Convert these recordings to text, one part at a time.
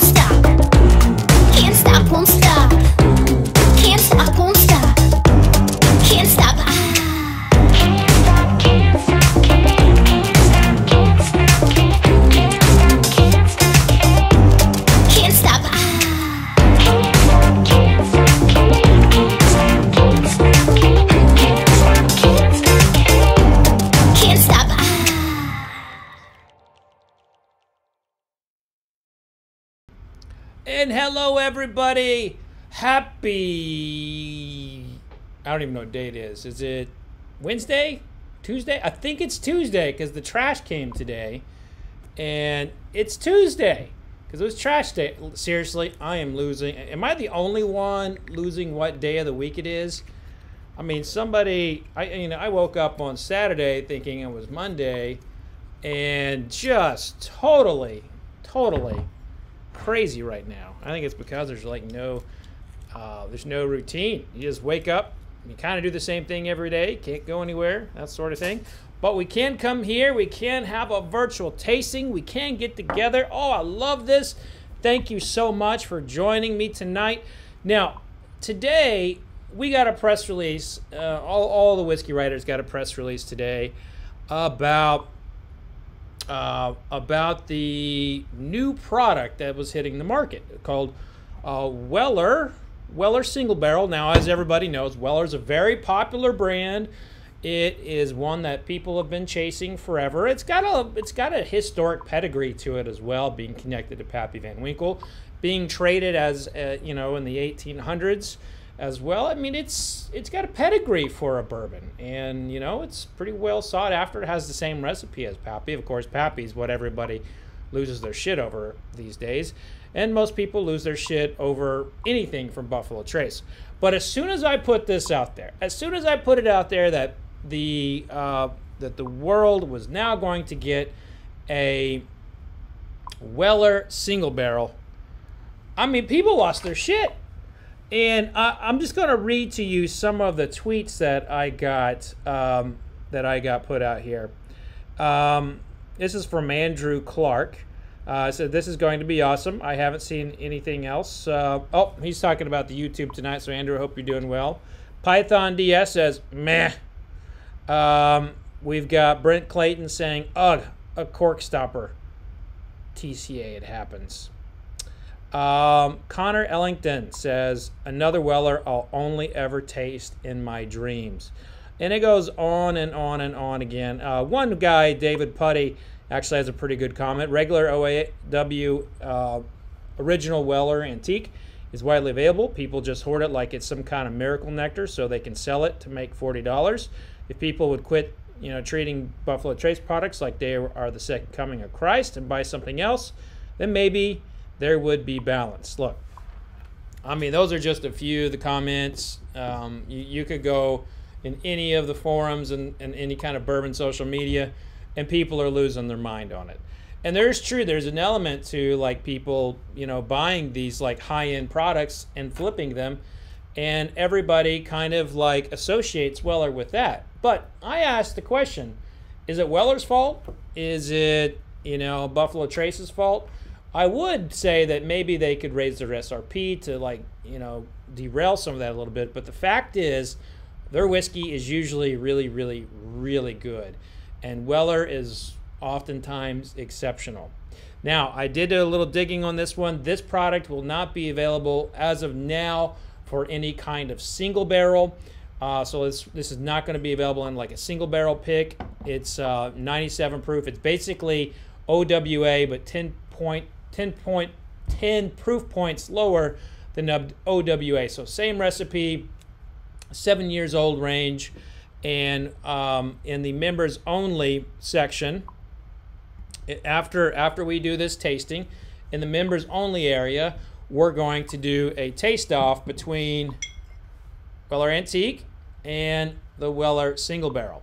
stop. Everybody. Happy. I don't even know what day it is. Is it Wednesday? Tuesday? I think it's Tuesday because the trash came today. And it's Tuesday because it was trash day. Seriously, I am losing. Am I the only one losing what day of the week it is? I mean, somebody. I you know I woke up on Saturday thinking it was Monday, and just totally, totally crazy right now. I think it's because there's like no, uh, there's no routine. You just wake up, you kind of do the same thing every day. Can't go anywhere, that sort of thing. But we can come here. We can have a virtual tasting. We can get together. Oh, I love this. Thank you so much for joining me tonight. Now, today we got a press release. Uh, all, all the whiskey writers got a press release today about uh, about the new product that was hitting the market called uh, Weller Weller Single Barrel. Now, as everybody knows, Weller is a very popular brand. It is one that people have been chasing forever. It's got a it's got a historic pedigree to it as well, being connected to Pappy Van Winkle, being traded as uh, you know in the 1800s as well. I mean, it's it's got a pedigree for a bourbon, and you know it's pretty well sought after. It has the same recipe as Pappy. Of course, Pappy is what everybody loses their shit over these days, and most people lose their shit over anything from Buffalo Trace. But as soon as I put this out there, as soon as I put it out there that the uh, that the world was now going to get a Weller single barrel, I mean, people lost their shit. And I, I'm just going to read to you some of the tweets that I got um, that I got put out here. Um, this is from Andrew Clark. Uh, said this is going to be awesome. I haven't seen anything else. Uh, oh, he's talking about the YouTube tonight. So Andrew, hope you're doing well. Python DS says meh. Um, we've got Brent Clayton saying ugh, a cork stopper. TCA, it happens. Um, Connor Ellington says, Another Weller I'll only ever taste in my dreams. And it goes on and on and on again. Uh, one guy, David Putty, actually has a pretty good comment. Regular OAW uh, original Weller antique is widely available. People just hoard it like it's some kind of miracle nectar so they can sell it to make $40. If people would quit you know, treating Buffalo Trace products like they are the second coming of Christ and buy something else, then maybe there would be balance. Look, I mean, those are just a few of the comments. Um, you, you could go in any of the forums and, and any kind of bourbon social media, and people are losing their mind on it. And there's true, there's an element to like people, you know, buying these like high end products and flipping them, and everybody kind of like associates Weller with that. But I asked the question is it Weller's fault? Is it, you know, Buffalo Trace's fault? I would say that maybe they could raise their SRP to like, you know, derail some of that a little bit. But the fact is, their whiskey is usually really, really, really good. And Weller is oftentimes exceptional. Now, I did a little digging on this one. This product will not be available as of now for any kind of single barrel. Uh, so this, this is not going to be available in like a single barrel pick. It's uh, 97 proof. It's basically OWA, but 10 point 10 point 10 proof points lower than OWA. So same recipe, seven years old range, and um, in the members only section, after after we do this tasting, in the members only area, we're going to do a taste off between Weller Antique and the Weller Single Barrel.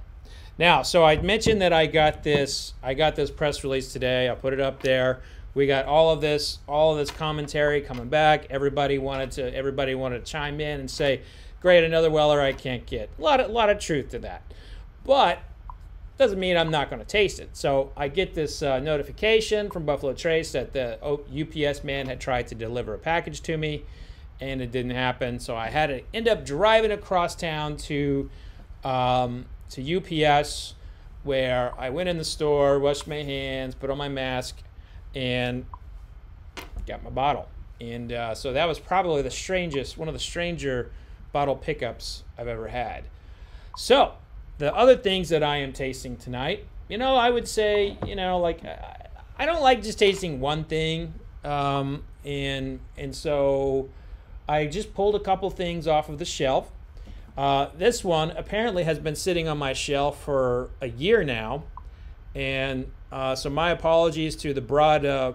Now, so I mentioned that I got this I got this press release today. I put it up there. We got all of this all of this commentary coming back. Everybody wanted to everybody wanted to chime in and say, "Great, another Weller I can't get." A lot of, lot of truth to that. But doesn't mean I'm not going to taste it. So I get this uh, notification from Buffalo Trace that the UPS man had tried to deliver a package to me, and it didn't happen. So I had to end up driving across town to um, to UPS, where I went in the store, washed my hands, put on my mask, and got my bottle. And uh, so that was probably the strangest, one of the stranger bottle pickups I've ever had. So the other things that I am tasting tonight, you know, I would say, you know, like I don't like just tasting one thing, um, and and so I just pulled a couple things off of the shelf. Uh, this one apparently has been sitting on my shelf for a year now, and uh, so my apologies to the broad uh,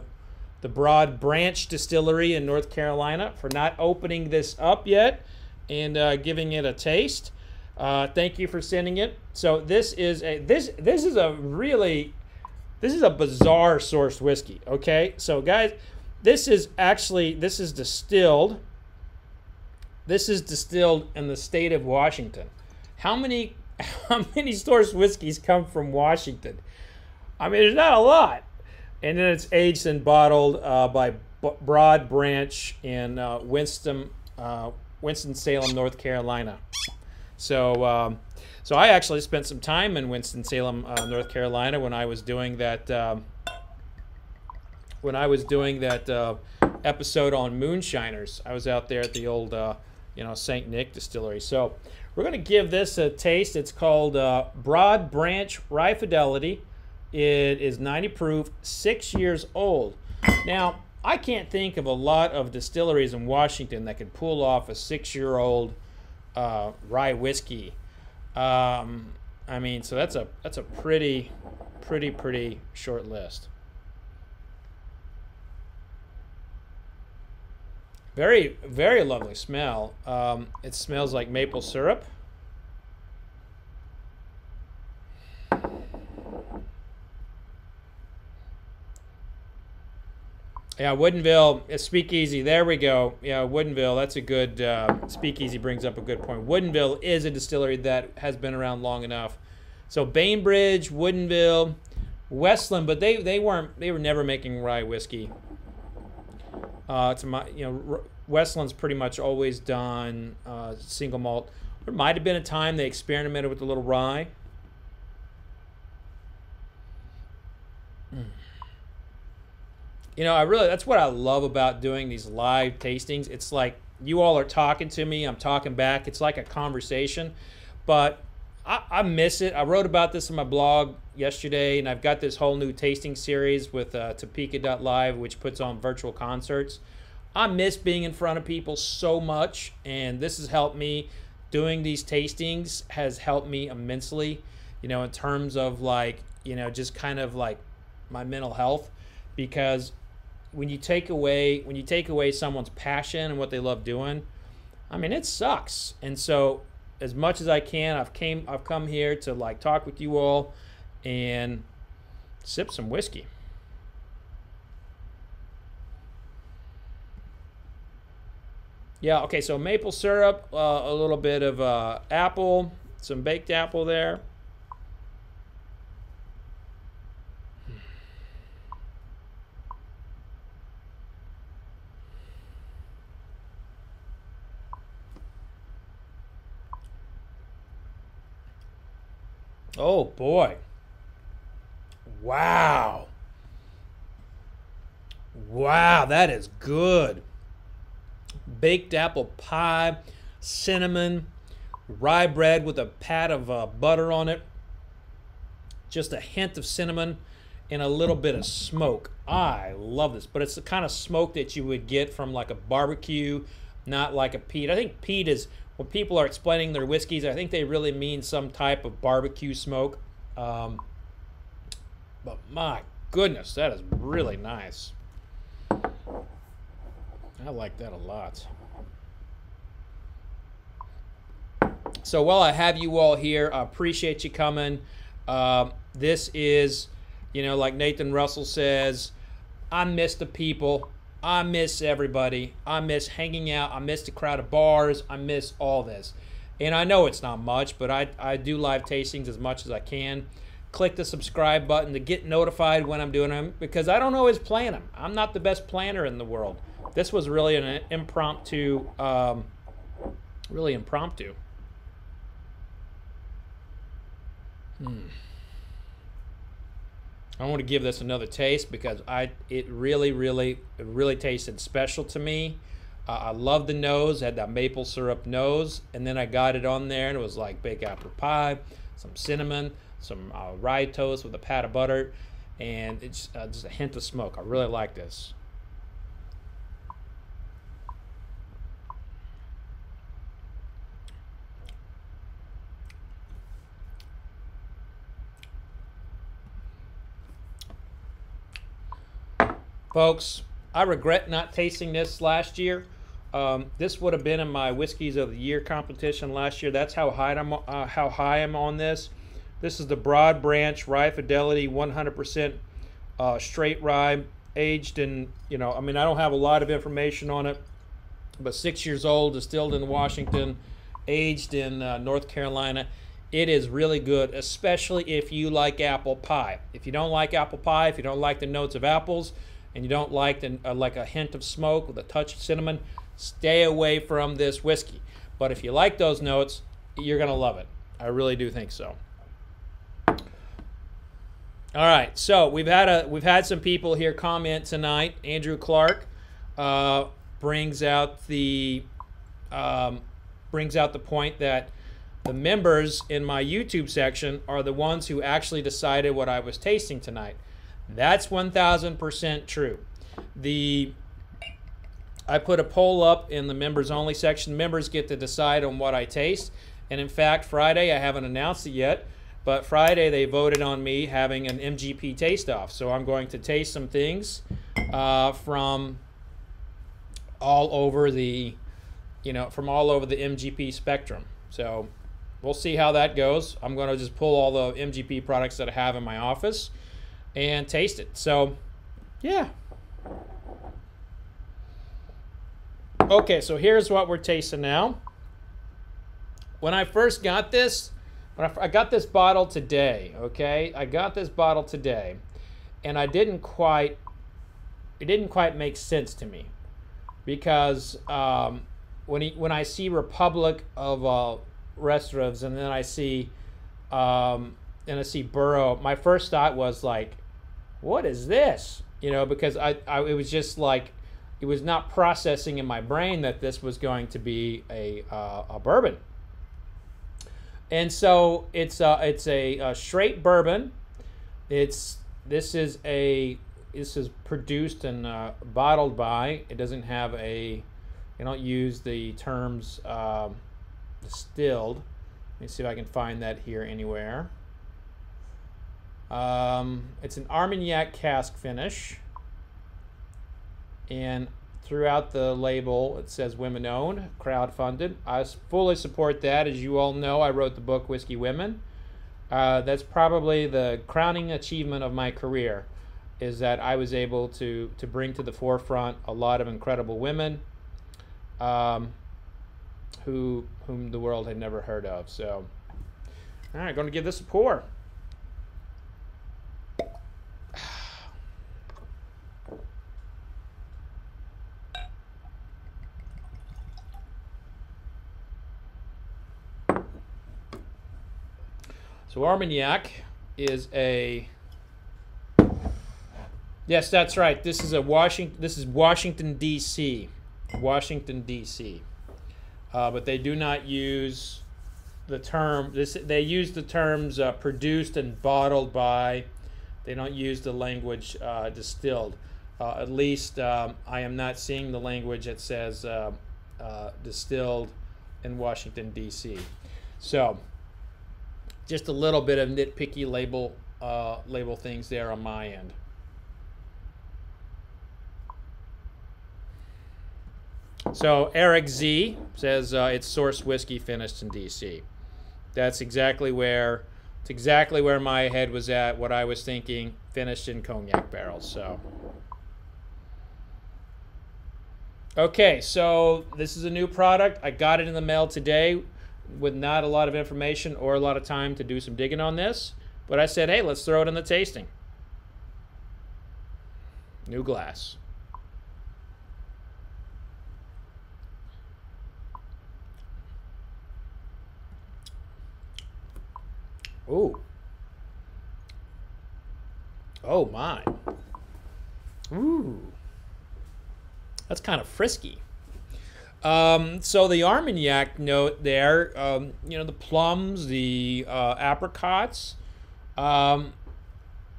the Broad Branch Distillery in North Carolina for not opening this up yet and uh, giving it a taste. Uh, thank you for sending it. So this is a this this is a really this is a bizarre sourced whiskey. Okay, so guys, this is actually this is distilled. This is distilled in the state of Washington. How many how many sourced whiskeys come from Washington? I mean, there's not a lot. And then it's aged and bottled uh, by B- Broad Branch in uh, Winston uh, Winston Salem, North Carolina. So, um, so I actually spent some time in Winston Salem, uh, North Carolina, when I was doing that. Um, when I was doing that uh, episode on moonshiners, I was out there at the old, uh, you know, Saint Nick Distillery. So we're gonna give this a taste. It's called Broad Branch Rye Fidelity. It is 90 proof, six years old. Now, I can't think of a lot of distilleries in Washington that could pull off a six-year-old uh, rye whiskey. Um, I mean, so that's a that's a pretty, pretty, pretty short list. Very, very lovely smell. Um, it smells like maple syrup. Yeah, Woodinville, a speakeasy. There we go. Yeah, Woodinville. That's a good uh, speakeasy. Brings up a good point. Woodinville is a distillery that has been around long enough. So Bainbridge, Woodinville, Westland, but they they weren't. They were never making rye whiskey. Uh, to my, you know, Westland's pretty much always done uh, single malt. There might have been a time they experimented with a little rye. You know, I really that's what I love about doing these live tastings. It's like you all are talking to me, I'm talking back. It's like a conversation, but I, I miss it. I wrote about this in my blog yesterday, and I've got this whole new tasting series with uh, Topeka.live, which puts on virtual concerts. I miss being in front of people so much, and this has helped me. Doing these tastings has helped me immensely, you know, in terms of like, you know, just kind of like my mental health because when you take away when you take away someone's passion and what they love doing, I mean it sucks. And so as much as I can, I've came I've come here to like talk with you all and sip some whiskey. Yeah, okay, so maple syrup, uh, a little bit of uh, apple, some baked apple there. Oh boy. Wow. Wow, that is good. Baked apple pie, cinnamon, rye bread with a pat of uh, butter on it, just a hint of cinnamon, and a little bit of smoke. I love this, but it's the kind of smoke that you would get from like a barbecue, not like a peat. I think peat is when people are explaining their whiskeys, I think they really mean some type of barbecue smoke. Um, but my goodness, that is really nice. I like that a lot. So while I have you all here, I appreciate you coming. Uh, this is, you know, like Nathan Russell says, I miss the people. I miss everybody. I miss hanging out. I miss the crowd of bars. I miss all this. And I know it's not much, but I, I do live tastings as much as I can. click the subscribe button to get notified when I'm doing them because I don't always plan them. I'm not the best planner in the world. This was really an impromptu, um, really impromptu. Hmm. I want to give this another taste because I it really, really, really tasted special to me. Uh, I love the nose, had that maple syrup nose, and then I got it on there and it was like baked apple pie, some cinnamon, some uh, rye toast with a pat of butter, and it's uh, just a hint of smoke. I really like this. Folks, I regret not tasting this last year. Um, this would have been in my whiskeys of the year competition last year. That's how high I'm uh, how high I'm on this. This is the Broad Branch Rye Fidelity 100% uh, straight rye, aged in you know. I mean, I don't have a lot of information on it, but six years old, distilled in Washington, aged in uh, North Carolina. It is really good, especially if you like apple pie. If you don't like apple pie, if you don't like the notes of apples, and you don't like the, uh, like a hint of smoke with a touch of cinnamon, stay away from this whiskey. But if you like those notes, you're gonna love it. I really do think so. All right, so we've had a we've had some people here comment tonight. Andrew Clark uh, brings out the um, brings out the point that the members in my YouTube section are the ones who actually decided what I was tasting tonight. That's 1000% true. The I put a poll up in the members only section. Members get to decide on what I taste. And in fact, Friday, I haven't announced it yet, but Friday they voted on me having an MGP taste off. So I'm going to taste some things uh, from all over the, you know, from all over the MGP spectrum. So we'll see how that goes. I'm going to just pull all the MGP products that I have in my office and taste it. So, yeah. Okay, so here's what we're tasting now. When I first got this, when I, I got this bottle today, okay? I got this bottle today, and I didn't quite, it didn't quite make sense to me because um, when, he, when I see Republic of uh, and then I see um, and I see Borough, my first thought was like, what is this? You know, because I, I it was just like it was not processing in my brain that this was going to be a, uh, a bourbon. And so it's a, it's a, a, straight bourbon. It's this is a this is produced and uh, bottled by. It doesn't have a. I don't use the terms um, distilled. Let me see if I can find that here anywhere. Um, it's an Armagnac cask finish. And throughout the label, it says women owned, crowd funded. I fully support that. As you all know, I wrote the book Whiskey Women. Uh, that's probably the crowning achievement of my career is that I was able to, to bring to the forefront a lot of incredible women um, who whom the world had never heard of. So, all right, going to give this a pour. Armagnac is a Yes, that's right. This is a Washington. This is Washington D.C. Washington D.C. Uh, but they do not use the term. This they use the terms uh, produced and bottled by. They don't use the language uh, distilled. Uh, at least um, I am not seeing the language that says uh, uh, distilled in Washington D.C. So just a little bit of nitpicky label uh, label things there on my end. So Eric Z says uh, it's source whiskey finished in DC. That's exactly where it's exactly where my head was at. What I was thinking, finished in cognac barrels. So. Okay, so this is a new product. I got it in the mail today with not a lot of information or a lot of time to do some digging on this. But I said, hey, let's throw it in the tasting. New glass. Ooh. Oh my. Ooh. That's kind of frisky. Um, so the Armagnac note there, um, you know, the plums, the uh, apricots, um,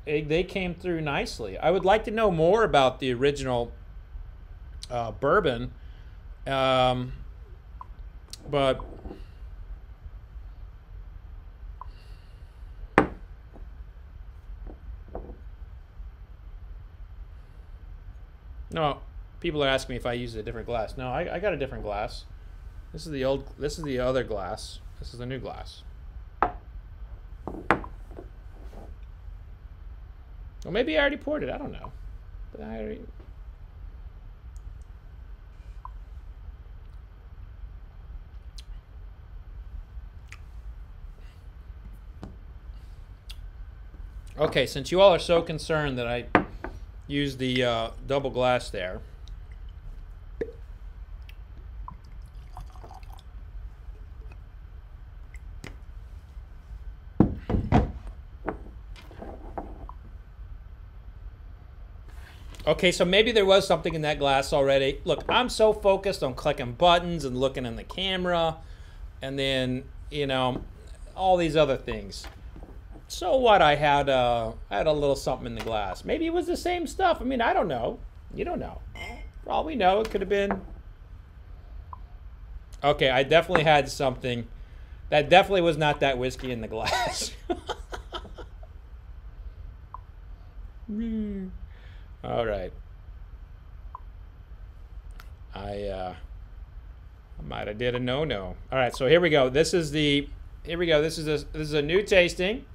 they, they came through nicely. I would like to know more about the original uh, bourbon, um, but no. People are asking me if I use a different glass. No, I, I got a different glass. This is the old. This is the other glass. This is the new glass. Well, maybe I already poured it. I don't know. But I already. Okay, since you all are so concerned that I use the uh, double glass there. Okay, so maybe there was something in that glass already. Look, I'm so focused on clicking buttons and looking in the camera and then, you know, all these other things. So what? I had uh, I had a little something in the glass. Maybe it was the same stuff. I mean, I don't know. You don't know. For all we know, it could have been. Okay, I definitely had something. That definitely was not that whiskey in the glass. All right. I uh, might have did a no-no. All right, so here we go. This is the here we go. This is a this is a new tasting.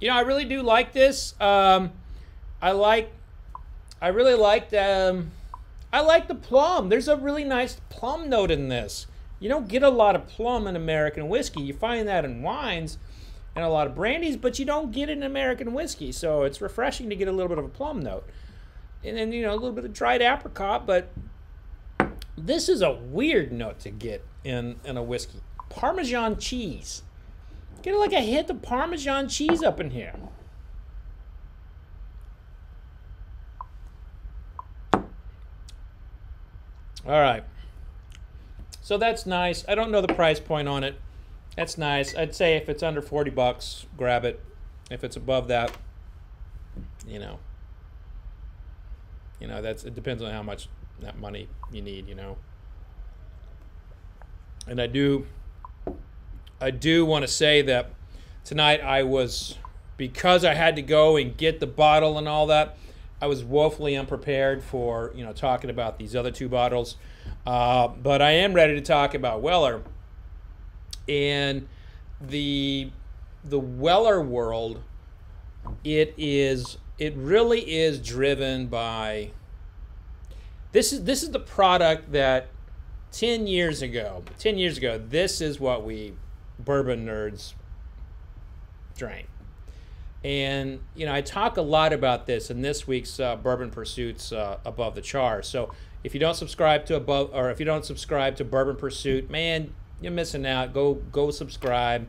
You know, I really do like this. Um, I like, I really like um, I like the plum. There's a really nice plum note in this. You don't get a lot of plum in American whiskey. You find that in wines and a lot of brandies, but you don't get it in American whiskey. So it's refreshing to get a little bit of a plum note. And then, you know, a little bit of dried apricot, but this is a weird note to get in, in a whiskey. Parmesan cheese. Get like a hit of Parmesan cheese up in here. All right. So that's nice. I don't know the price point on it. That's nice. I'd say if it's under 40 bucks, grab it. If it's above that, you know, you know, that's it depends on how much that money you need, you know. And I do I do want to say that tonight I was because I had to go and get the bottle and all that. I was woefully unprepared for you know talking about these other two bottles, uh, but I am ready to talk about Weller and the the Weller world. It is it really is driven by this is this is the product that 10 years ago 10 years ago this is what we bourbon nerds drank and you know, I talk a lot about this in this week's uh, Bourbon Pursuits uh, Above the Char. So if you don't subscribe to above, or if you don't subscribe to Bourbon Pursuit, man, you're missing out. Go go subscribe.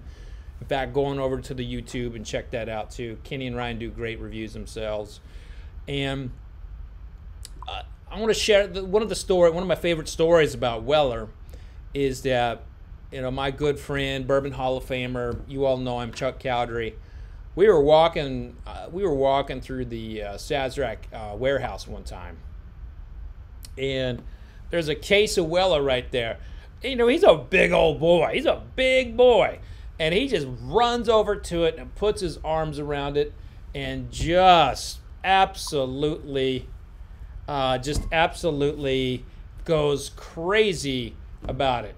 In fact, going over to the YouTube and check that out too. Kenny and Ryan do great reviews themselves, and uh, I want to share the, one of the story. One of my favorite stories about Weller is that you know my good friend, Bourbon Hall of Famer. You all know him, Chuck Cowdery we were walking uh, we were walking through the uh, Sazerac uh, warehouse one time, and there's a case of Weller right there. You know, he's a big old boy. He's a big boy, and he just runs over to it and puts his arms around it, and just absolutely, uh, just absolutely goes crazy about it.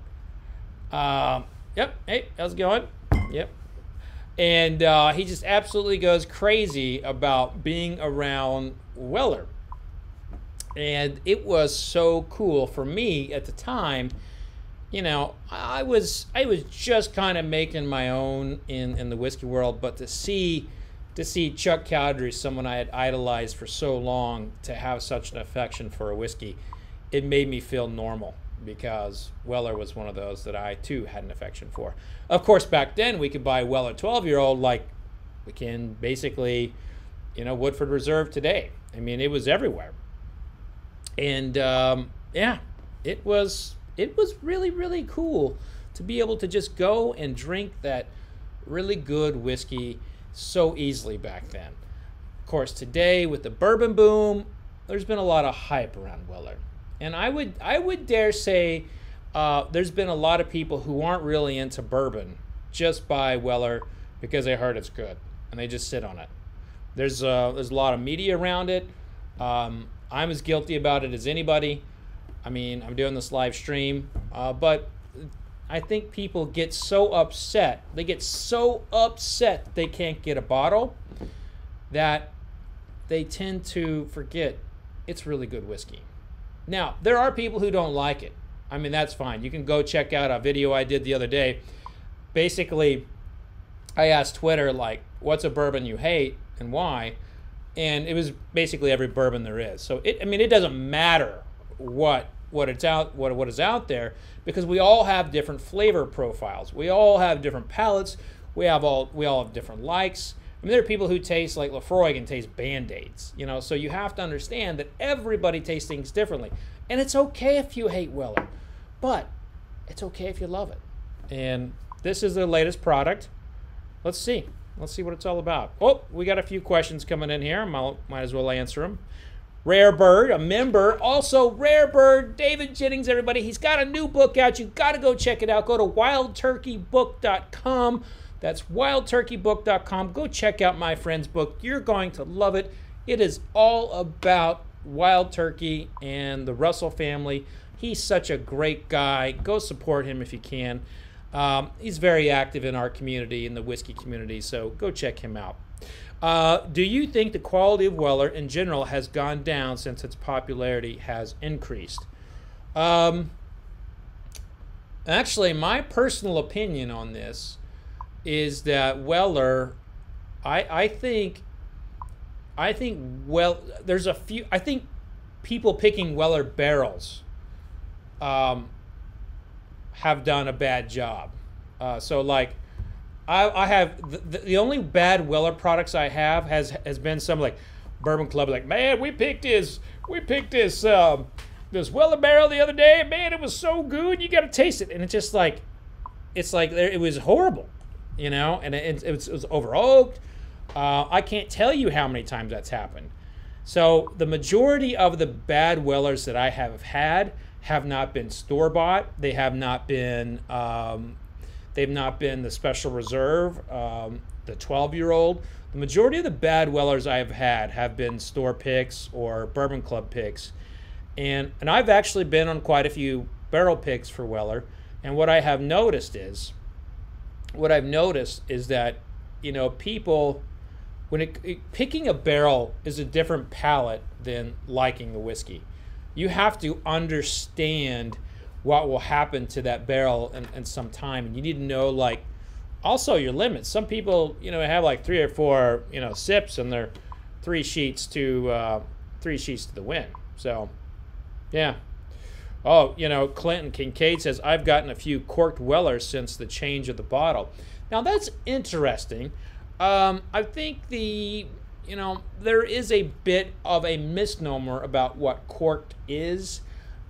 Um, yep. Hey, how's it going? Yep and uh, he just absolutely goes crazy about being around Weller. And it was so cool for me at the time. You know, I was I was just kind of making my own in in the whiskey world, but to see to see Chuck Cowdery, someone I had idolized for so long, to have such an affection for a whiskey, it made me feel normal because Weller was one of those that I too had an affection for. Of course, back then we could buy Weller 12 year old like we can basically, you know, Woodford Reserve today. I mean, it was everywhere. And um, yeah, it was it was really really cool to be able to just go and drink that really good whiskey so easily back then. Of course, today with the bourbon boom, there's been a lot of hype around Weller, and I would I would dare say uh, there's been a lot of people who aren't really into bourbon just buy Weller because they heard it's good and they just sit on it. There's uh, there's a lot of media around it. Um, I'm as guilty about it as anybody. I mean, I'm doing this live stream, uh, but I think people get so upset. They get so upset they can't get a bottle that they tend to forget it's really good whiskey. Now, there are people who don't like it. I mean, that's fine. You can go check out a video I did the other day. Basically, I asked Twitter, like, what's a bourbon you hate and why? And it was basically every bourbon there is. So, it, I mean, it doesn't matter what what it's out what what is out there because we all have different flavor profiles. We all have different palates. We have all we all have different likes. I mean, there are people who taste like Laphroaig and taste Band-Aids, you know. So you have to understand that everybody tastes things differently, and it's okay if you hate Weller, but it's okay if you love it. And this is their latest product. Let's see. Let's see what it's all about. Oh, we got a few questions coming in here. Might, might as well answer them. Rare Bird, a member. Also, Rare Bird, David Jennings, everybody. He's got a new book out. You've got to go check it out. Go to wildturkeybook.com. That's wildturkeybook.com. Go check out my friend's book. You're going to love it. It is all about wild turkey and the Russell family. He's such a great guy. Go support him if you can. Um, he's very active in our community, in the whiskey community, so go check him out. Uh, do you think the quality of Weller in general has gone down since its popularity has increased? Um, actually, my personal opinion on this is that Weller, I I think, I think well, there's a few. I think people picking Weller barrels, um, have done a bad job. Uh, so like I, I have the, the only bad Weller products I have has has been some like Bourbon Club like man we picked this we picked this um, this Weller barrel the other day. Man it was so good. You got to taste it. And it's just like it's like it was horrible you know? And it, it, was, it was over oaked uh, I can't tell you how many times that's happened. So the majority of the bad Wellers that I have had have not been store bought they have not been um, They've not been the special reserve, um, the 12 year old. The majority of the bad Wellers I've had have been store picks or Bourbon Club picks. And, and I've actually been on quite a few barrel picks for Weller. And what I have noticed is, what I've noticed is that, you know, people, when it, it, picking a barrel is a different palate than liking the whiskey. You have to understand what will happen to that barrel in, some time. And you need to know like also your limits. Some people, you know, have like three or four, you know, sips and they're three sheets to uh, three sheets to the wind. So, yeah. Oh, you know, Clinton Kincaid says I've gotten a few corked Wellers since the change of the bottle. Now that's interesting. Um, I think the you know there is a bit of a misnomer about what corked is.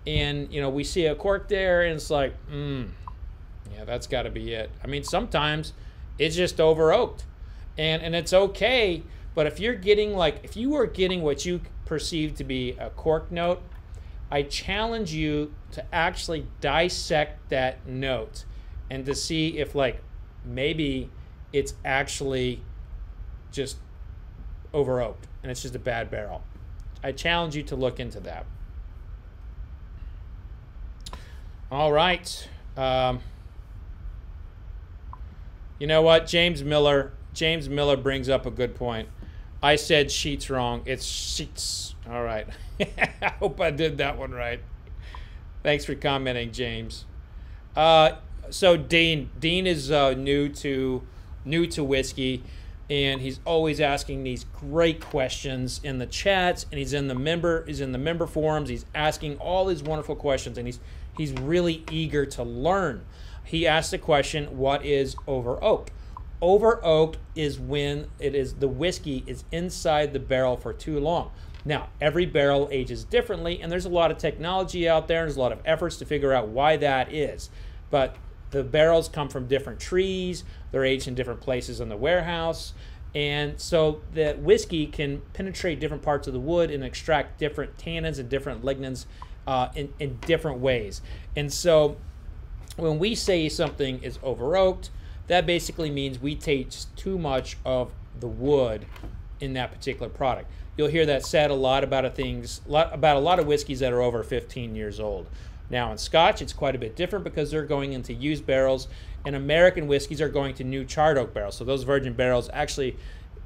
And you know we see a cork there and it's like mm, yeah that's got to be it. I mean sometimes it's just over oaked and and it's okay but if you're getting like if you are getting what you perceive to be a cork note i challenge you to actually dissect that note and to see if like maybe it's actually just over oaked and it's just a bad barrel i challenge you to look into that All right. Um, you know what? James Miller. James Miller brings up a good point. I said sheets wrong. It's sheets. All right. I hope I did that one right. Thanks for commenting, James. Uh, so Dean, Dean is uh, new to new to whiskey, and he's always asking these great questions in the chats, and he's in the member he's in the member forums. He's asking all these wonderful questions, and he's he's really eager to learn. He asked the question, "What is over oak?" Over oak is when it is the whiskey is inside the barrel for too long. Now, every barrel ages differently, and there's a lot of technology out there, and there's a lot of efforts to figure out why that is. But the barrels come from different trees, they're aged in different places in the warehouse, and so the whiskey can penetrate different parts of the wood and extract different tannins and different lignins uh, in, in different ways. And so when we say something is over oaked, that basically means we taste too much of the wood in that particular product. You'll hear that said a lot about a things about a lot of whiskeys that are over 15 years old. Now in Scotch, it's quite a bit different because they're going into used barrels, and American whiskeys are going to new charred oak barrels. So those virgin barrels actually,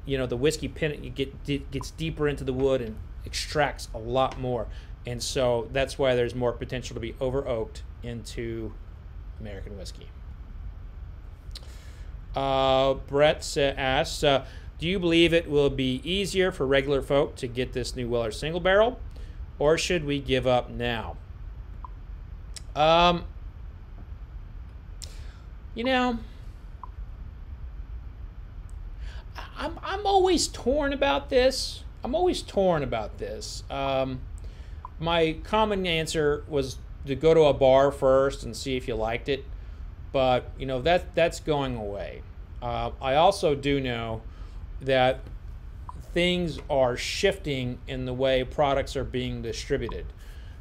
you know, the whiskey pin get gets deeper into the wood and extracts a lot more, and so that's why there's more potential to be over oaked into American whiskey. Uh, Brett asks, uh, do you believe it will be easier for regular folk to get this new Weller single barrel, or should we give up now? Um, you know, I'm, I'm always torn about this. I'm always torn about this. Um, my common answer was to go to a bar first and see if you liked it, but you know that that's going away. Uh, I also do know that things are shifting in the way products are being distributed.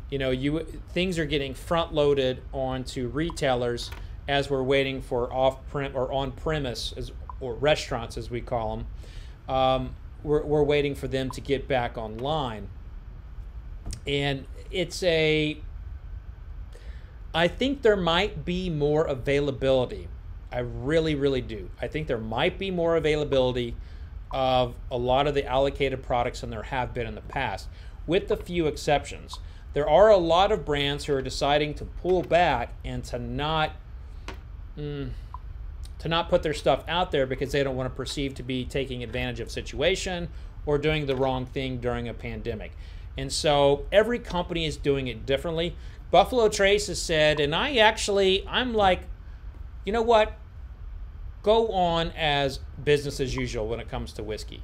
You know, you things are getting front loaded onto retailers as we're waiting for off print or on premise as, or restaurants as we call them. Um, we're, we're waiting for them to get back online, and it's a. I think there might be more availability. I really, really do. I think there might be more availability of a lot of the allocated products than there have been in the past, with a few exceptions. There are a lot of brands who are deciding to pull back and to not mm, to not put their stuff out there because they don't want to perceive to be taking advantage of situation or doing the wrong thing during a pandemic. And so every company is doing it differently. Buffalo Trace has said, and I actually I'm like, you know what? go on as business as usual when it comes to whiskey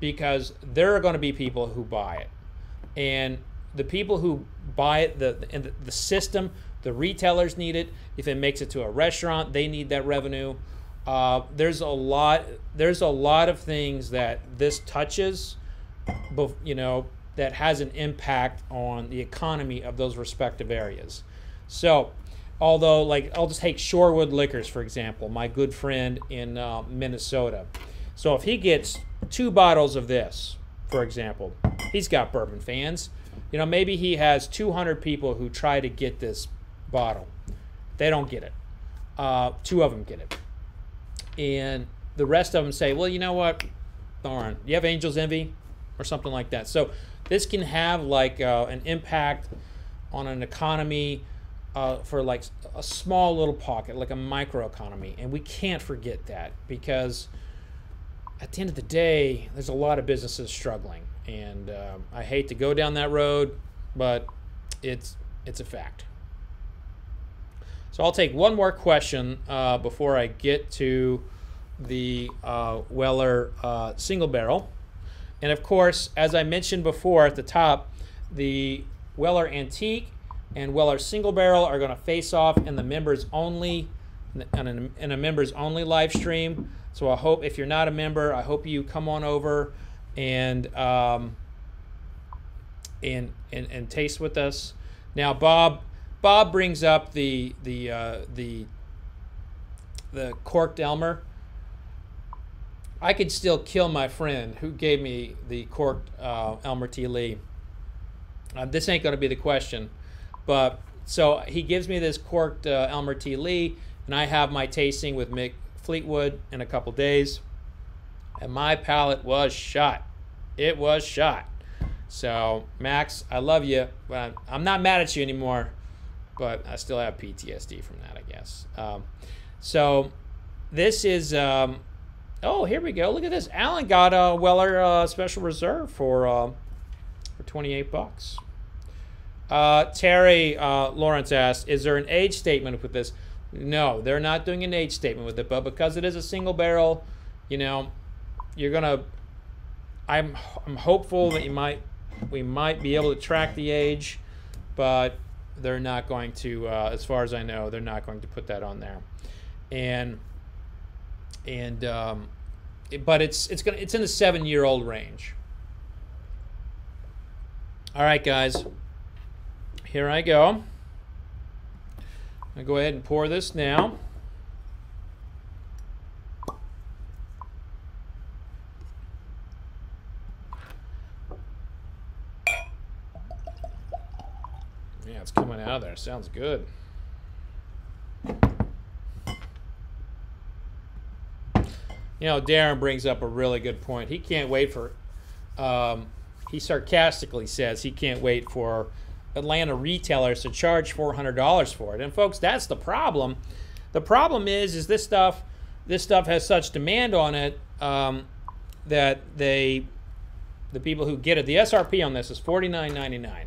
because there are going to be people who buy it. And the people who buy it, the, the, the system, the retailers need it. If it makes it to a restaurant, they need that revenue. Uh, there's a lot. There's a lot of things that this touches, you know, that has an impact on the economy of those respective areas. So Although, like, I'll just take Shorewood Liquors, for example, my good friend in uh, Minnesota. So if he gets two bottles of this, for example, he's got bourbon fans. You know, maybe he has 200 people who try to get this bottle. They don't get it. Uh, two of them get it. And the rest of them say, well, you know what? Darn, you have Angel's Envy or something like that. So this can have like uh, an impact on an economy uh, for like a small little pocket, like a microeconomy. And we can't forget that because at the end of the day, there's a lot of businesses struggling. And uh, I hate to go down that road, but it's, it's a fact. So I'll take one more question uh, before I get to the uh, Weller uh, single barrel. And of course, as I mentioned before at the top, the Weller Antique and Weller Single Barrel are going to face off in the members only in a, in a members only live stream. So I hope if you're not a member, I hope you come on over and um, and, and and taste with us. Now Bob Bob brings up the the uh, the the corked Elmer. I could still kill my friend who gave me the corked uh, Elmer T. Lee. Uh, this ain't going to be the question. But so he gives me this corked uh, Elmer T. Lee, and I have my tasting with Mick Fleetwood in a couple days, and my palate was shot. It was shot. So, Max, I love you, but I'm not mad at you anymore. But I still have PTSD from that, I guess. Um, so, this is. Um, oh, here we go. Look at this. Alan got a Weller uh, Special Reserve for uh, for 28 bucks. Uh, Terry uh, Lawrence asked, "Is there an age statement with this?" No, they're not doing an age statement with it, but because it is a single barrel, you know, you're gonna. I'm I'm hopeful that you might we might be able to track the age, but they're not going to. Uh, as far as I know, they're not going to put that on there, and and um, it- but it's it's gonna it's in the seven year old range. All right, guys. Here I go. I go ahead and pour this now. Yeah, there. Sounds good. You know, Darren brings up a really good point. He can't wait for. Um, he sarcastically says he can't wait for Atlanta retailers to charge four hundred dollars for it. And folks, that's the problem. The problem is, is this stuff, this stuff has such demand on it um, that they, the people who get it, the SRP on this is forty nine ninety nine,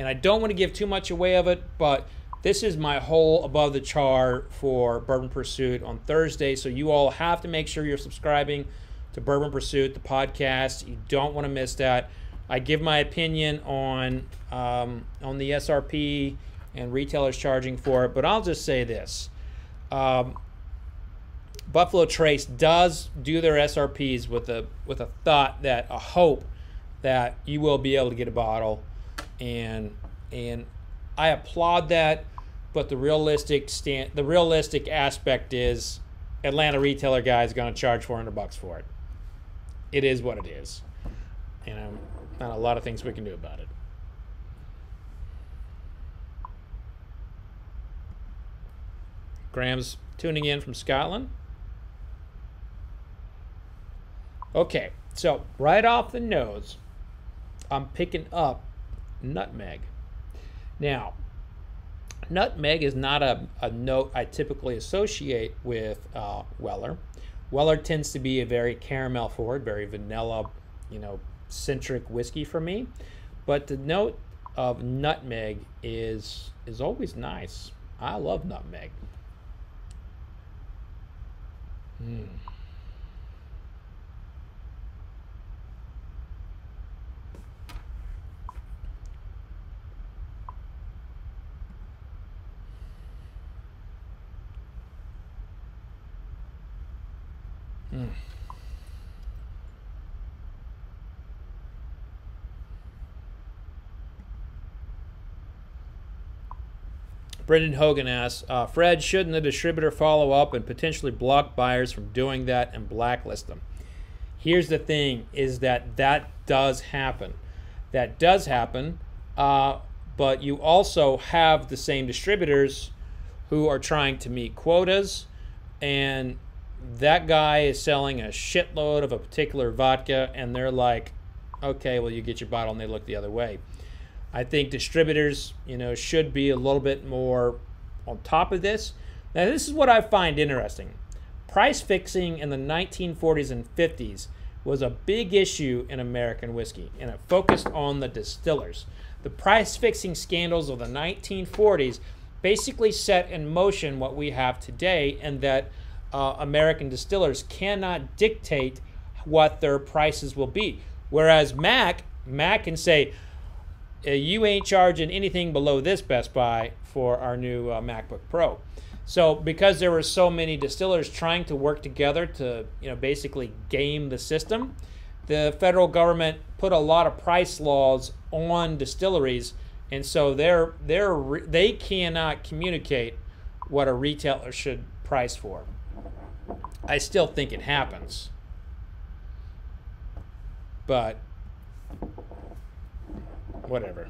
and I don't want to give too much away of it, but this is my whole above the char for Bourbon Pursuit on Thursday. So you all have to make sure you're subscribing to Bourbon Pursuit, the podcast. You don't want to miss that. I give my opinion on um, on the SRP and retailers charging for it, but I'll just say this: um, Buffalo Trace does do their SRPs with a with a thought that a hope that you will be able to get a bottle, and and I applaud that. But the realistic stand, the realistic aspect is, Atlanta retailer guy is going to charge 400 bucks for it. It is what it is, and um, not a lot of things we can do about it. Graham's tuning in from Scotland. Okay, so right off the nose, I'm picking up nutmeg. Now, nutmeg is not a, a note I typically associate with uh, Weller. Weller tends to be a very caramel forward, very vanilla, you know, centric whiskey for me. But the note of nutmeg is is always nice. I love nutmeg. Mm. Mm. Brendan Hogan asks, uh, Fred, shouldn't the distributor follow up and potentially block buyers from doing that and blacklist them? Here's the thing: is that that does happen. That does happen, uh, but you also have the same distributors who are trying to meet quotas, and that guy is selling a shitload of a particular vodka, and they're like, okay, well, you get your bottle, and they look the other way. I think distributors, you know, should be a little bit more on top of this. Now, this is what I find interesting. Price fixing in the 1940s and 50s was a big issue in American whiskey, and it focused on the distillers. The price fixing scandals of the 1940s basically set in motion what we have today, and that uh, American distillers cannot dictate what their prices will be. Whereas Mac, Mac can say, uh, you ain't charging anything below this Best Buy for our new uh, MacBook Pro. So because there were so many distillers trying to work together to, you know, basically game the system, the federal government put a lot of price laws on distilleries, and so they're they're re- they cannot communicate what a retailer should price for. I still think it happens, but whatever.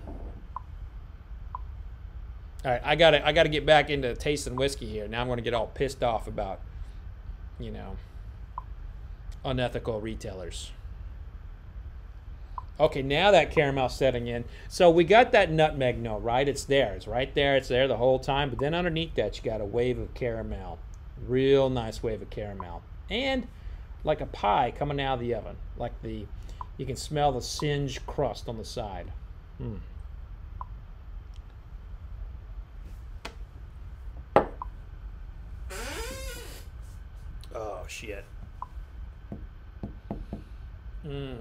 All right, I gotta I gotta get back into tasting whiskey here. Now I'm gonna get all pissed off about, you know, unethical retailers. Okay, now that caramel's setting in. So we got that nutmeg note, right? It's there. It's right there. It's there the whole time. But then underneath that, you got a wave of caramel. Real nice wave of caramel. And like a pie coming out of the oven. Like the, you can smell the singed crust on the side. Hmm. Oh, shit. Mmm.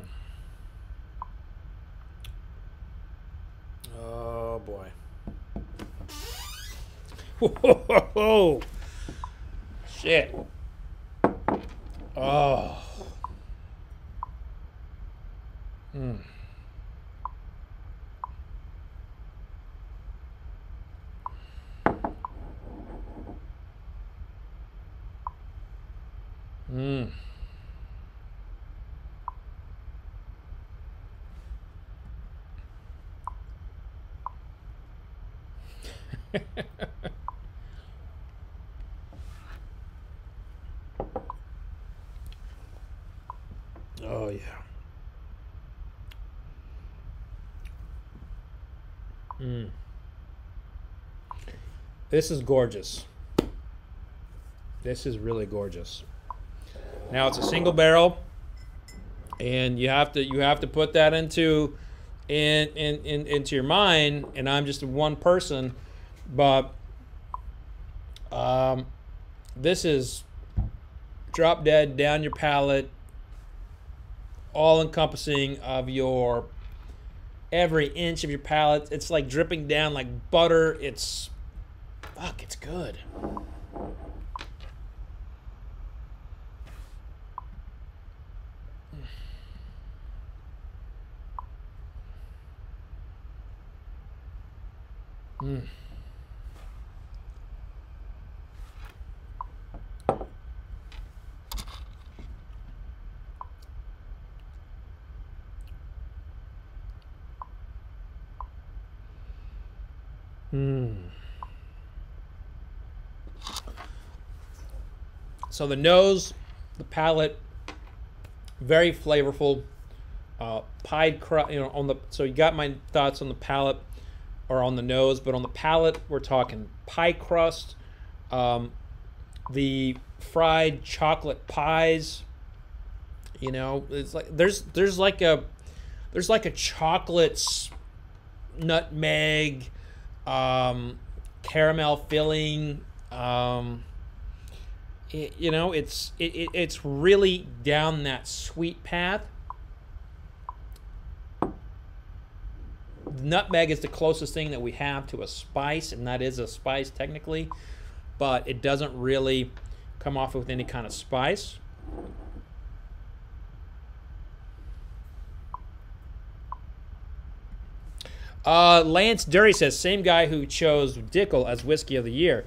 Oh boy. Whoa! Shit. Oh. Hmm. Hmm. oh yeah. Mm. This is gorgeous. This is really gorgeous. Now it's a single barrel, and you have to you have to put that into in, in, in into your mind. And I'm just one person but um, this is drop dead down your palate, all encompassing of your every inch of your palate. It's like dripping down like butter. It's fuck, it's good. Mm. Hmm. So the nose, the palate, very flavorful. Uh, pied crust, you know, on the so you got my thoughts on the palate or on the nose, but on the palate we're talking pie crust, um, the fried chocolate pies. You know, it's like there's there's like a there's like a chocolate nutmeg um, caramel filling. Um, it, you know, it's it, it, it's really down that sweet path. Nutmeg is the closest thing that we have to a spice, and that is a spice technically, but it doesn't really come off with any kind of spice. Uh, Lance Dury says, same guy who chose Dickel as whiskey of the year.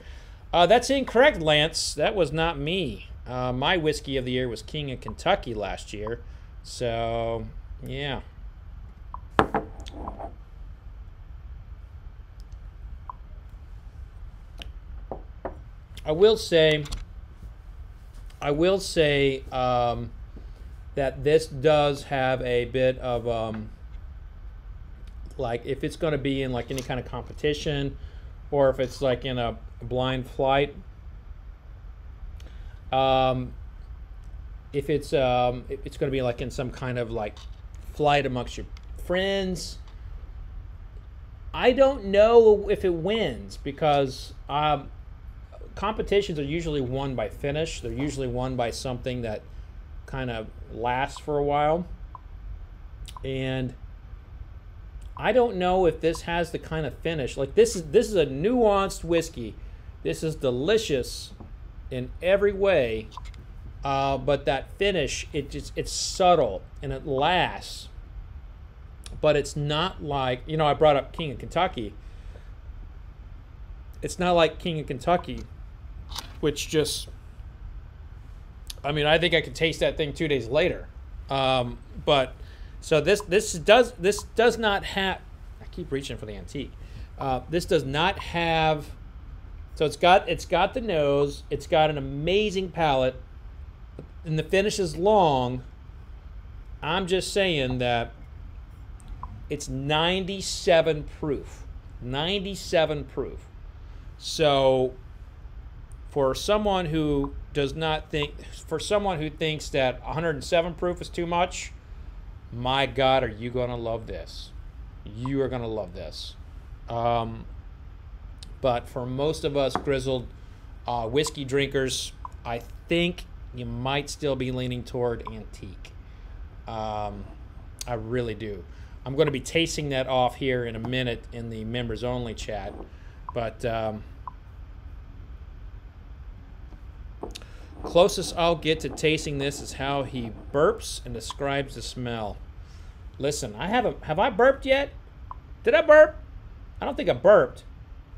Uh, that's incorrect, Lance. That was not me. Uh, my whiskey of the year was King of Kentucky last year. So, yeah. I will say, I will say um, that this does have a bit of um, like if it's going to be in like any kind of competition or if it's like in a blind flight um, if it's um, it's going to be like in some kind of like flight amongst your friends i don't know if it wins because um, competitions are usually won by finish they're usually won by something that kind of lasts for a while and I don't know if this has the kind of finish. Like this is this is a nuanced whiskey. This is delicious in every way, uh, but that finish it just it's subtle and it lasts. But it's not like you know I brought up King of Kentucky. It's not like King of Kentucky, which just I mean I think I could taste that thing two days later. Um, but so this this does this does not have. I keep reaching for the antique. Uh, this does not have. So it's got it's got the nose. It's got an amazing palate, and the finish is long. I'm just saying that It's 97 proof. 97 proof. So for someone who does not think for someone who thinks that 107 proof is too much, my god, are you going to love this? You are going to love this. Um, but for most of us grizzled uh, whiskey drinkers, I think you might still be leaning toward antique. Um, I really do. I'm going to be tasting that off here in a minute in the members only chat, but um, closest I'll get to tasting this is how he burps and describes the smell. Listen, I haven't. Have I burped yet? Did I burp? I don't think I burped.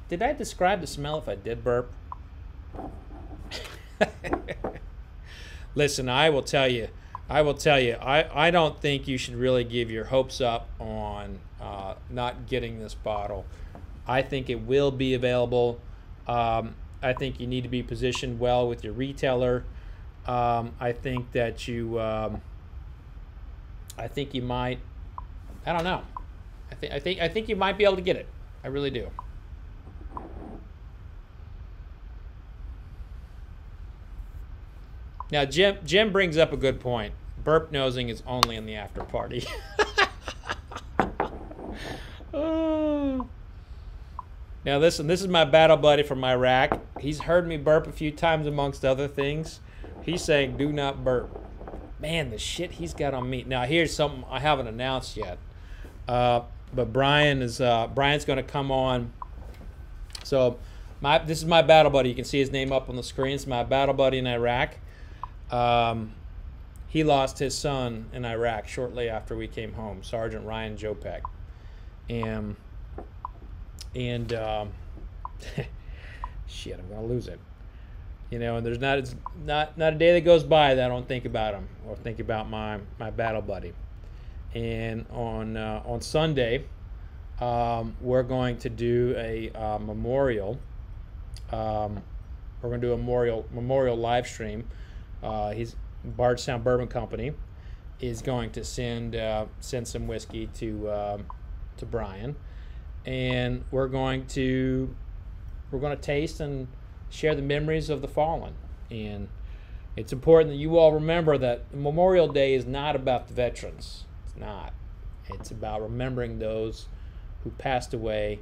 Did I describe the smell if I did burp? Listen, I will tell you. I will tell you. I, I don't think you should really give your hopes up on uh, not getting this bottle. I think it will be available. Um, I think you need to be positioned well with your retailer. Um, I think that you. Um, I think you might. I don't know. I think I think I think you might be able to get it. I really do. Now Jim Jim brings up a good point. Burp nosing is only in the after party. oh. Now listen, this is my battle buddy from Iraq. He's heard me burp a few times amongst other things. He's saying do not burp. Man, the shit he's got on me. Now here's something I haven't announced yet. Uh, but Brian is uh, Brian's going to come on. So my this is my battle buddy. You can see his name up on the screen. It's my battle buddy in Iraq. Um, he lost his son in Iraq shortly after we came home, Sergeant Ryan Jopek. And and um, shit, I'm gonna lose it. You know, and there's not it's not not a day that goes by that I don't think about him or think about my my battle buddy. And on uh, on Sunday, um, we're going to do a uh, memorial. Um, we're going to do a memorial memorial live stream. Uh, he's Bardstown Bourbon Company is going to send uh, send some whiskey to um, to Brian and we're going to we're going to taste and share the memories of the fallen. And it's important that you all remember that memorial day is not about the veterans. It's not. It's about remembering those who passed away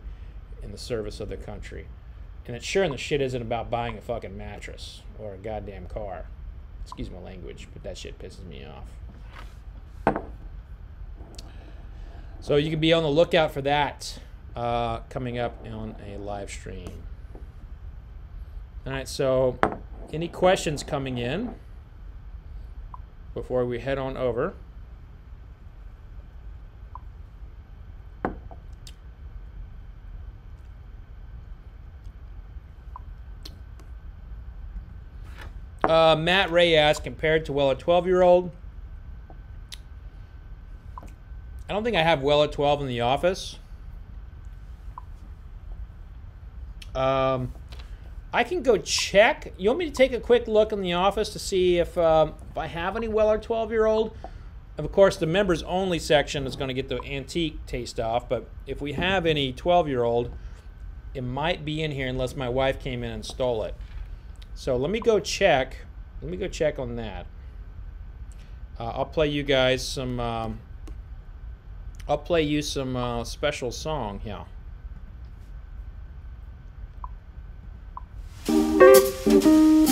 in the service of the country. And it's sure and the shit isn't about buying a fucking mattress or a goddamn car. Excuse my language but that shit pisses me off. So you can be on the lookout for that uh, coming up on a live stream. All right, so any questions coming in before we head on over? Uh, Matt Ray asked, compared to, well, a 12 year old, I don't think I have Weller 12 in the office. Um, I can go check. You want me to take a quick look in the office to see if, um, if I have any Weller 12 year old? Of course, the members only section is going to get the antique taste off, but if we have any 12 year old, it might be in here unless my wife came in and stole it. So let me go check. Let me go check on that. Uh, I'll play you guys some. Um, I'll play you some uh, special song. Yeah. Ever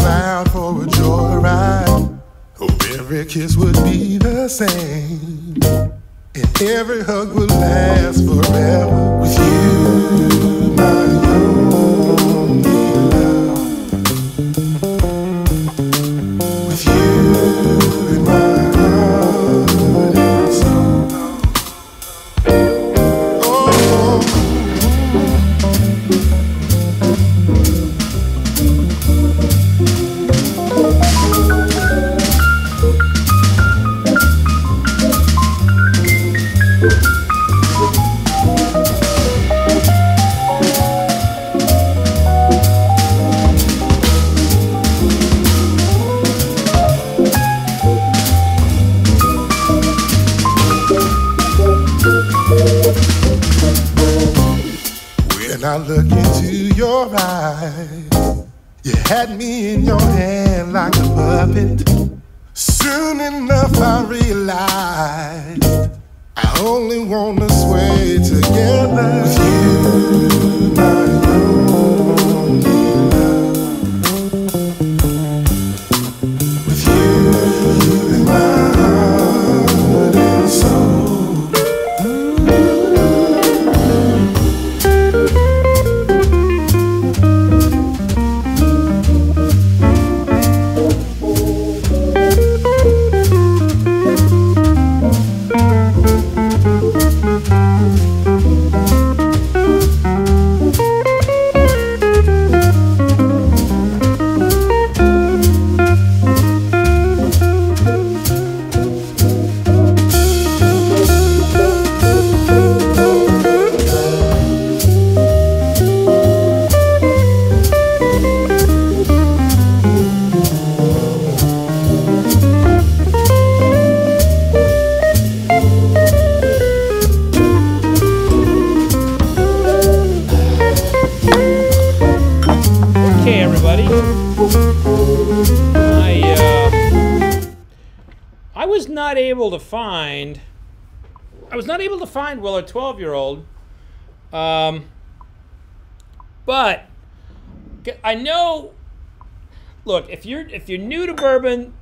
cloud for a joyride. Oh, every kiss would be the same, and every hug would last forever find well a twelve year old. Um, but I know. Look, if you're if you're new to bourbon,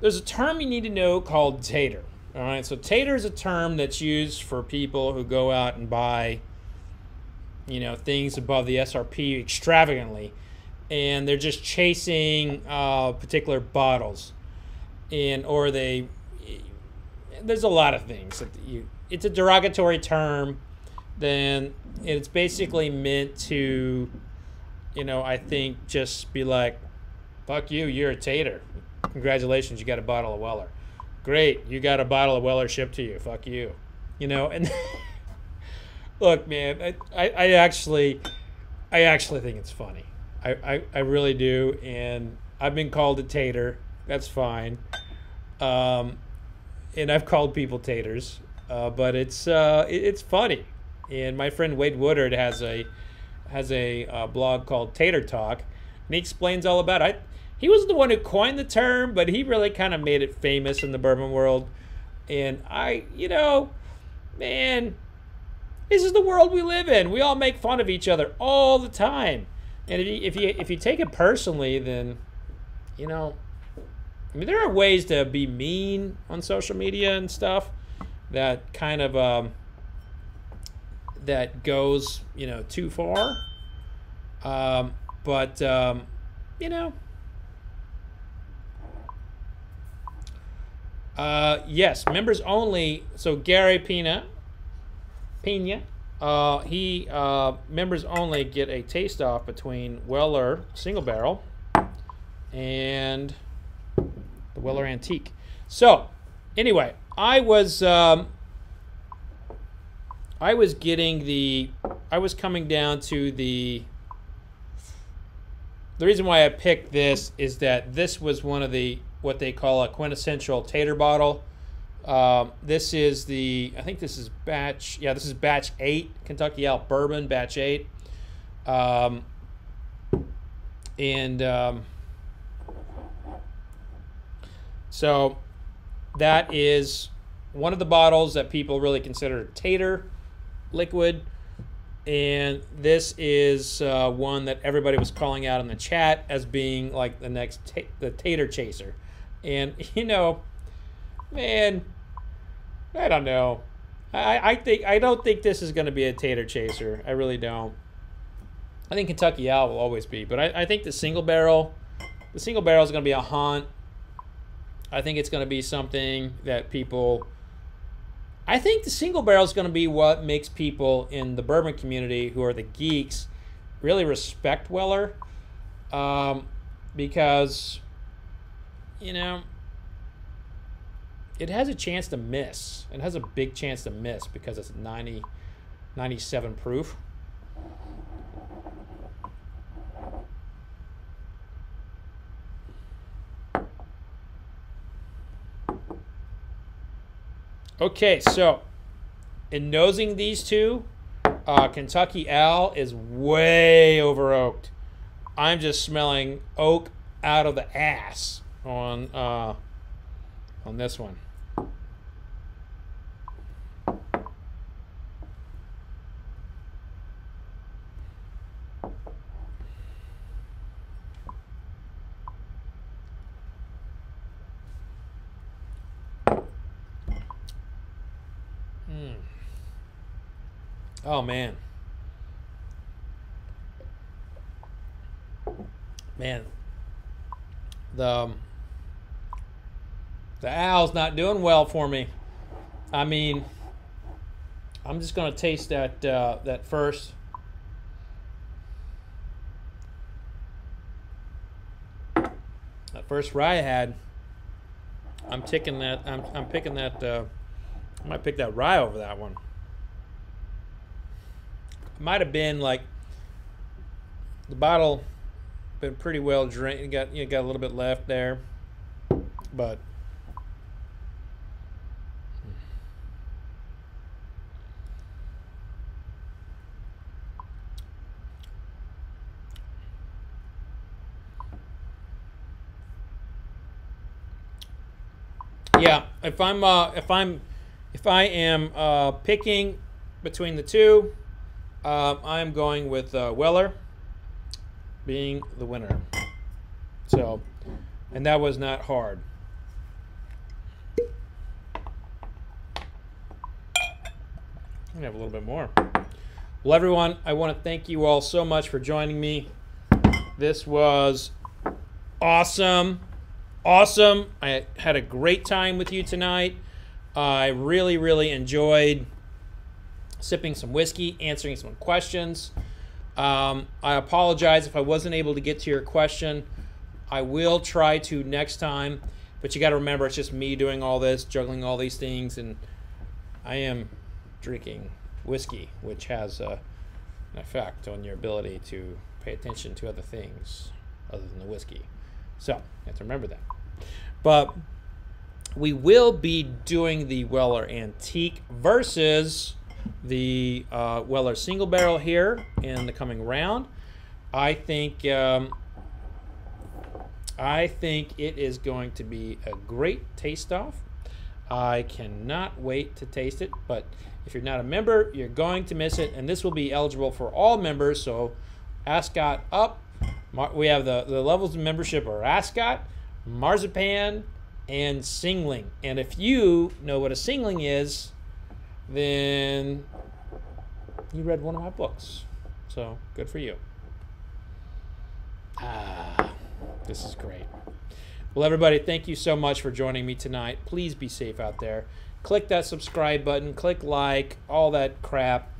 there's a term you need to know called tater. All right, so tater is a term that's used for people who go out and buy you know things above the SRP extravagantly, and they're just chasing uh, particular bottles, and or they there's a lot of things that you it's a derogatory term, then it's basically meant to, you know, I think just be like, fuck you, you're a tater. Congratulations, you got a bottle of Weller. Great, you got a bottle of Weller shipped to you. Fuck you. You know, and look, man, I, I, I actually, I actually think it's funny. I, I, I really do, and I've been called a tater. That's fine. Um, and I've called people taters, uh, but it's uh, it, it's funny. And my friend Wade Woodard has a has a uh, blog called Tater Talk, and he explains all about it. I, he was the one who coined the term, but he really kind of made it famous in the bourbon world. And I, you know, man, this is the world we live in. We all make fun of each other all the time. And if you if you if you take it personally, then you know, I mean, there are ways to be mean on social media and stuff that kind of um, that goes you know too far. Um, but um, you know, uh, yes, members only. So Gary Pina, Pina, uh, he uh, members only get a taste off between Weller single barrel and the Weller Antique. So, anyway, I was um, I was getting the I was coming down to the the reason why I picked this is that this was one of the what they call a quintessential tater bottle. Um, this is the I think this is batch yeah this is batch eight Kentucky Owl Bourbon batch eight, um, and um, so that is one of the bottles that people really consider tater liquid. And this is uh, one that everybody was calling out in the chat as being like the next the tater chaser. And you know, man, I don't know. I, I think I don't think this is going to be a tater chaser. I really don't. I think Kentucky Owl will always be, but I, I think the single barrel, the single barrel is going to be a haunt. I think it's going to be something that people. I think the single barrel is going to be what makes people in the bourbon community, who are the geeks, really respect Weller, um, because, you know, it has a chance to miss. It has a big chance to miss because it's 90, 97 proof. Okay, so in nosing these two, Uh, Kentucky Owl is way over oaked. I'm just smelling oak out of the ass on uh, on this one. Oh man. Man. The um, the owl's not doing well for me. I mean, I'm just gonna taste that uh, that first. That first rye I had. I'm taking that. I'm I'm picking that. Uh, I might pick that rye over that one might have been like the bottle been pretty well drained. Got you got a little bit left there, but yeah. If I'm uh, if I'm if I am uh, picking between the two, um, I'm going with uh, Weller being the winner. So, and that was not hard. Gonna have a little bit more. Well, everyone, I want to thank you all so much for joining me. This was awesome. Awesome. I had a great time with you tonight. I really, really enjoyed sipping some whiskey, answering some questions. Um, I apologize if I wasn't able to get to your question. I will try to next time, but you got to remember it's just me doing all this, juggling all these things, and I am drinking whiskey, which has uh, an effect on your ability to pay attention to other things other than the whiskey. So you have to remember that. But we will be doing the Weller Antique versus the uh, Weller single barrel here in the coming round. I think um, I think it is going to be a great taste off. I cannot wait to taste it, but if you're not a member, you're going to miss it, and this will be eligible for all members. So, Ascot up. We have the, the levels of membership are Ascot, Marzipan, and Singling. And if you know what a Singling is, then you read one of my books. So good for you. Ah, this is great. Well, everybody, thank you so much for joining me tonight. Please be safe out there. Click that subscribe button, click like, all that crap,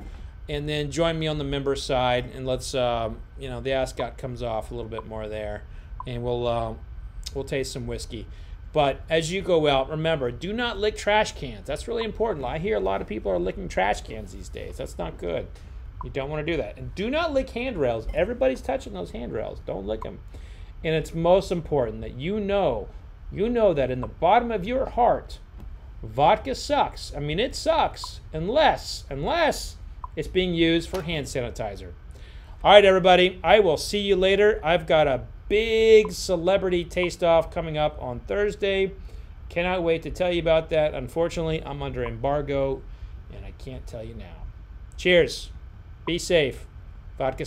and then join me on the member side. And let's, um, you know, the ascot comes off a little bit more there, and we'll uh, we'll taste some whiskey. But as you go out, remember, do not lick trash cans. That's really important. I hear a lot of people are licking trash cans these days. That's not good. You don't want to do that. And do not lick handrails. Everybody's touching those handrails. Don't lick them. And it's most important that you know, you know that in the bottom of your heart, vodka sucks. I mean, it sucks unless, unless it's being used for hand sanitizer. All right, everybody. I will see you later. I've got a big celebrity taste off coming up on Thursday. Cannot wait to tell you about that. Unfortunately, I'm under embargo and I can't tell you now. Cheers. Be safe. Vodka